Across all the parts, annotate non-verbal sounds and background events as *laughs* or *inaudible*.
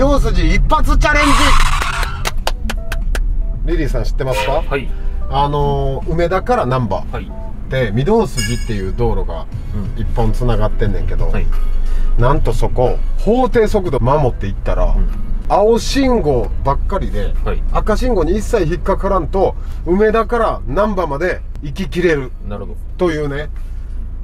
御堂筋一発チャレンジ。リリーさん知ってますか？はい。あのー梅田から難波はい。で御堂筋っていう道路がうん。一本つながってんねんけど、はい。なんとそこ法定速度守っていったら、ん。青信号ばっかりで、はい。赤信号に一切引っかからんと梅田から難波まで行ききれるなるほというね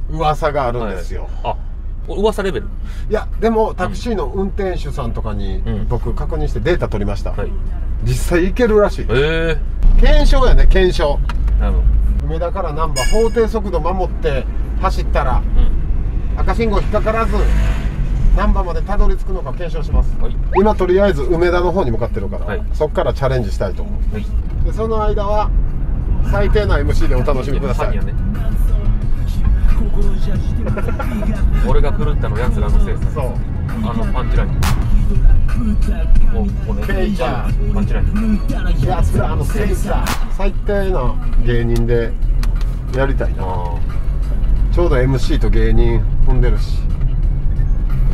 噂があるどんですよ、はい噂レベル？いやでもタクシーの運転手さんとかにうん。僕確認してデータ取りました、はい。実際行けるらしい。え。検証やね検証。えなるほ梅田から難波法定速度守って走ったらどうん。赤信号引っかからず難波までたどり着くのか検証します。はい。今とりあえず梅田の方に向かってるから、はい。そっからチャレンジしたいと思う。はい。でその間は最低な MC でお楽しみください *laughs* 俺が狂ったのやつらのせいさ。そう。あのパンチライン。もうこれケイちゃんパンチライン。やつらのセンサー最低な芸人でやりたいな。あちょうど MC と芸人踏んでるし。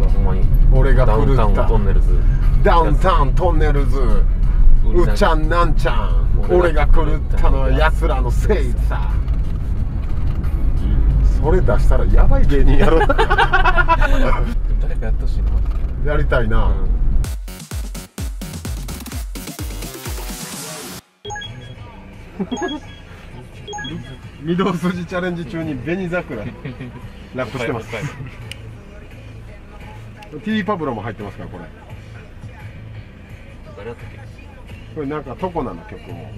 あほんまに。俺がダウンタウントンネルズ。ダウンタウントンネルズ。うっちゃんなんちゃん。俺が狂ったのは奴らのせいさそれ出したらやばい芸人やろ。誰かやってほしいな。やりたいな、うん。御堂筋チャレンジ中に紅桜。ラップしてます。はいはい。T パブロも入ってますからこれ。これなんかトコナの曲も。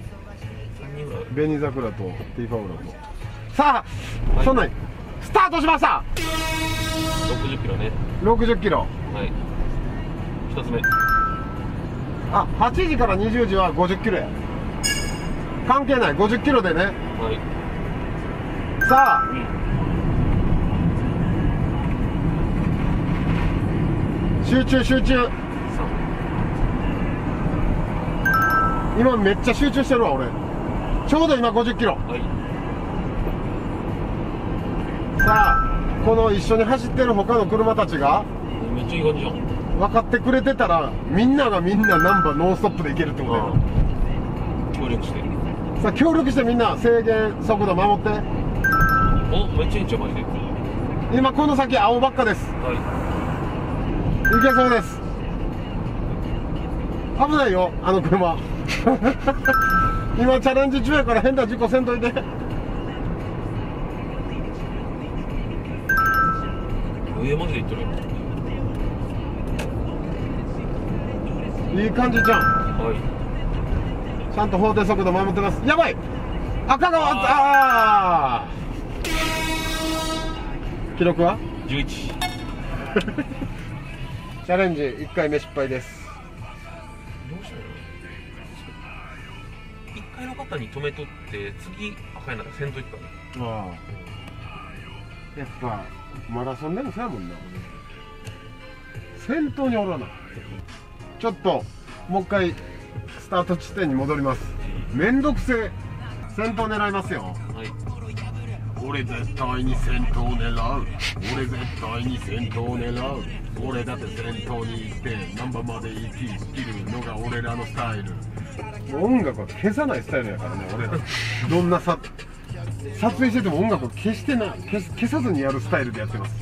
3人ぐらい。紅桜と T パブロとさあ、はいそんなにスタートしました。60キロね。60キロ。はい。一つ目。あ8時から20時は50キロや。関係ない。50キロでね。はい。さあ。集中集中。3今めっちゃ集中してるわ俺。ちょうど今50キロ。はいさあこの一緒に走ってる他の車たちがめっちゃいい感じじゃん。分かってくれてたらみんながみんなナンバーノンストップでいけるってことや。な協力して。さあ協力してみんな制限速度守って。おめっちゃいいんちゃうマジで。今この先青ばっかです。はい。いけそうです。危ないよあの車。*laughs* 今チャレンジ中やから変な事故せんといて上マジでいっとるよいい感じじゃん。はい。ちゃんと法定速度守ってます。やばい。赤がああー。記録は？11 *laughs* チャレンジ1回目失敗です。どうしたの一回の方に止めとって次赤いなら先頭行くからああやっぱマラソンでもそうやもんな。先頭におらなちょっともう一回スタート地点に戻ります。めんどくせえ。先頭狙いますよ。はい。俺絶対に先頭狙う。俺絶対に先頭狙う。俺だって先頭に行ってナンバーまで行き切るのが俺らのスタイル。音楽は消さないスタイルやからね俺ら。どんなさ撮影してても音楽を消してない。消す消さずにやるスタイルでやってます。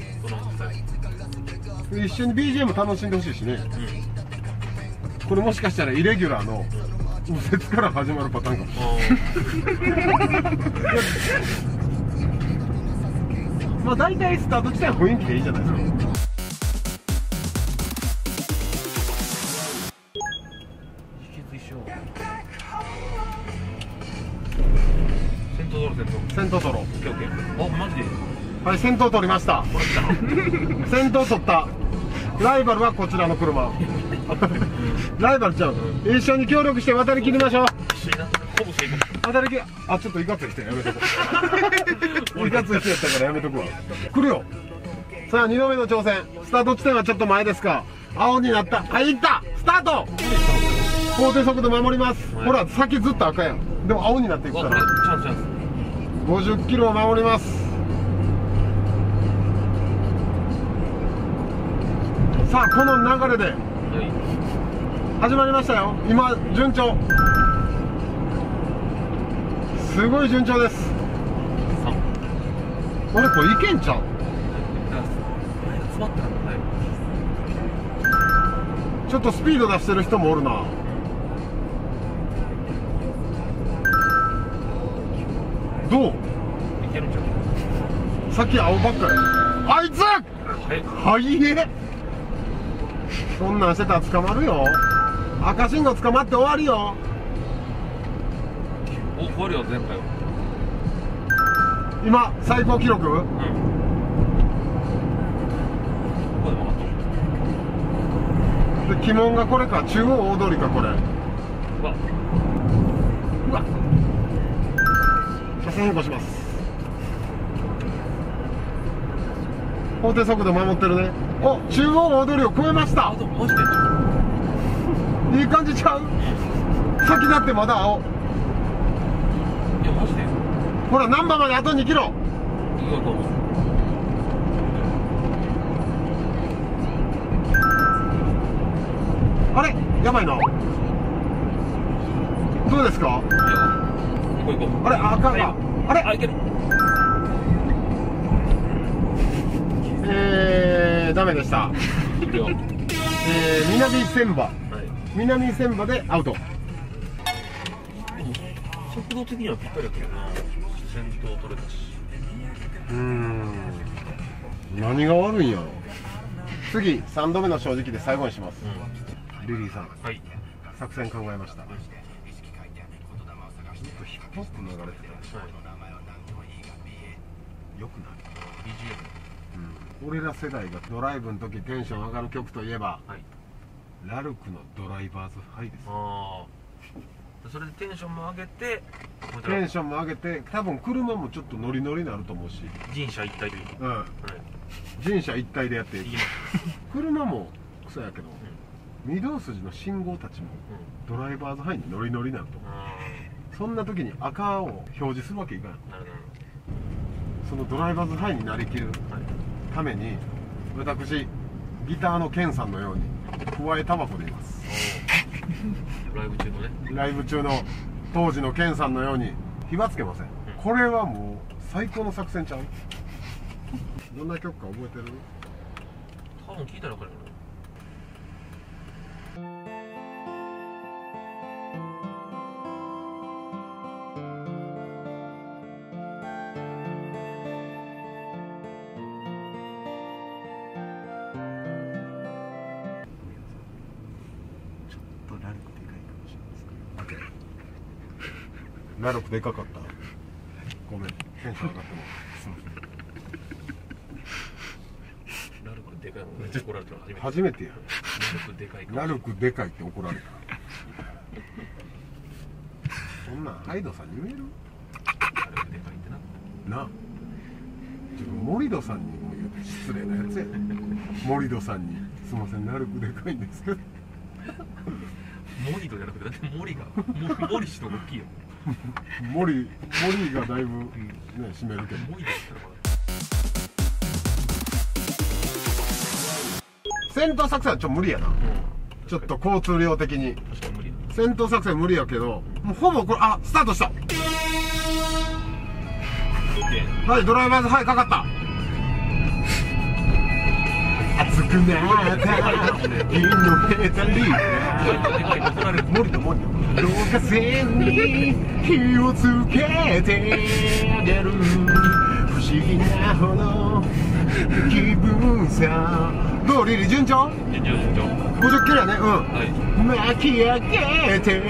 一緒に BGM 楽しんでほしいしね。うんこれもしかしたらイレギュラーの右折から始まるパターンかも。*laughs* まあ大体スタート地点は雰囲気でいいじゃないですか頭道路先頭取ろう。オッケーオッケー。あマジで？はい先頭取りました。先頭取った。ライバルはこちらの車。*laughs* ライバルちゃう、一緒に協力して渡り切りましょう。渡りきあちょっといかつい人やめとこう。*laughs* いかつい人やったからやめとくわ。来るよ。さあ2度目の挑戦。スタート地点はちょっと前ですか青になった。はい行った。スタート。法定速度守ります、はい。ほら先ずっと赤やん。でも青になっていうくから。チャンスチャンス50キロを守ります。さあこの流れで。はい。始まりましたよ。今順調。すごい順調です。3俺これいけんちゃう？ちょっとスピード出してる人もおるなどう？いけるんちゃうさっき青ばっかり。あいつ！はい。はいえ。そんなんしてたら捕まるよ。赤信号捕まって終わりよ。お終わるよ前回は。今最高記録？うん。で鬼門がこれか中央大通りかこれ線変更します。法定速度守ってるね。お中央大通りを越えました。いい感じちゃう？先だってまだ青。ほら難波まであと2キロ。あれ？やばいな。どうですか？こう行こう。あれ赤があれ。あいける。えー、ダメでした。行くよ。はいえー、南千葉。南千葉でアウト。速度的にはぴったりやったけどな。先頭取れたし。うーん。何が悪いんやろ。次3度目の正直で最後にします。うリリーさん。んはい。作戦考えましたずっとヒップ流れてたはい。よくない BGM 俺ら世代がドライブの時テンション上がる曲といえばはい。ラルクのドライバーズハイです。ああそれでテンションも上げてテンらションも上げて多分車もちょっとノリノリになると思うし。人車一体という。かうん。はい。人車一体でやって言います車もクソやけど御堂筋の信号たちもうん。ドライバーズハイにノリノリになると思う。あそんな時に赤を表示するわけいかなるそのドライバーズハイになりきるために私ギターのケンさんのように加えタバコでいます。ライブ中のね。ライブ中の当時のケンさんのように火はつけません。これはもう最高の作戦ちゃう？どんな曲か覚えてる？多分聞いたら分かるラルクでかかった。ごめん。テンション上がってもすいません。ラルクでかいもんね怒られたの初めて。初めてやラルクでかいかも。ラルクでかいって怒られた。そんなんハイドさんに言える？ラルクでかいってな。な自分森戸さんにも言う。て失礼なやつや。森戸さんに「すいません。ラルクでかいんですけど。*laughs* モリドじゃなくてだってモリがモモリ氏の大きいよ森森がだいぶね占めるけど。戦闘作戦はちょっと無理やな。だうん。ちょっと交通量的に。戦闘作戦無理やけどもうほぼこれあスタートした。ではいドライバーズはいかかった熱くなった日のヘタリでかい怒られる森田森田導火線に火をつけてあげる。不思議なほど気分さどうリリ順調。順調50キロやね。うん。はい。巻き上げて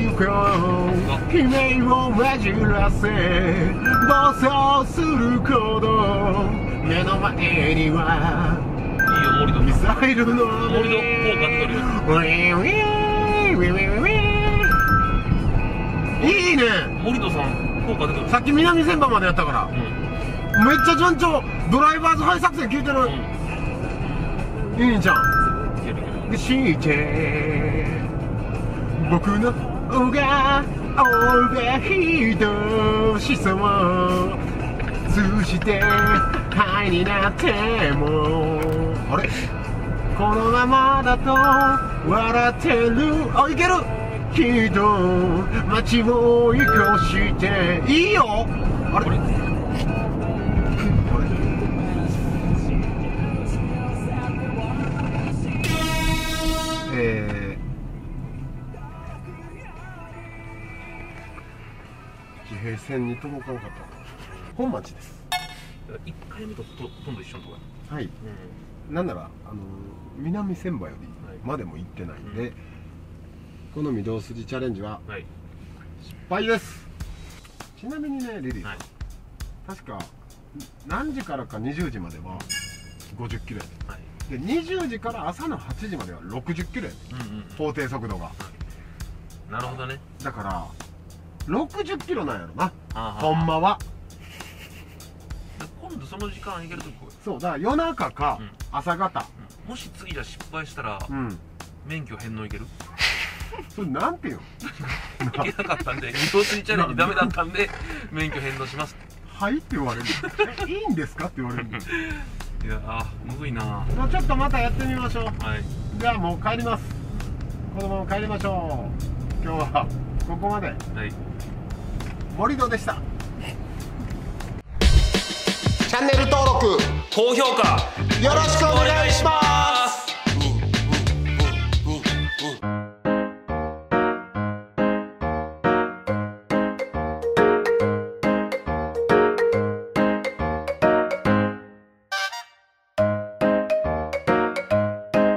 ゆこう。悲鳴を混じらせ。暴走する行動。目の前にはいいよ森戸ミサイルの森戸効果いいね。森戸さん効果出てる。さっき南千葉までやったから。うん。めっちゃ順調。ドライバーズハイ作戦聞いてるうん。いいんじゃん。いけるいて僕の方がオー。バーヒートしそう通してハイになってもあれ？このままだと笑ってる。あいける。けど街を追い越していいよ。あれ？これ？えー、地平線に届かなかった。本町です。1回目とほとんど一緒のとこや。はい。なんならあの南千葉よりはい。までも行ってないんで、この御堂筋チャレンジははい。失敗です。ちなみにねリリーさん、はい。確か何時からか20時までは50キロやはい。でで20時から朝の8時までは60キロやうんうんうん。法定速度が。なるほどね。だから60キロなんやろな。あほんまは今度その時間行けるとこそうだから夜中かうん。朝方。もし次じゃ失敗したらうん、免許返納いける？*laughs* それなんていうの？*laughs* いけなかったんで二等水チャレンジダメだったんで免許返納します。はいって言われるえいいんですかって言われる *laughs* いやあむずいな。はまあちょっとまたやってみましょう。い。じゃあもう帰ります。このまま帰りましょう。今日はここまで。はい。森戸でしたチャンネル登録高評価よろしくお願いします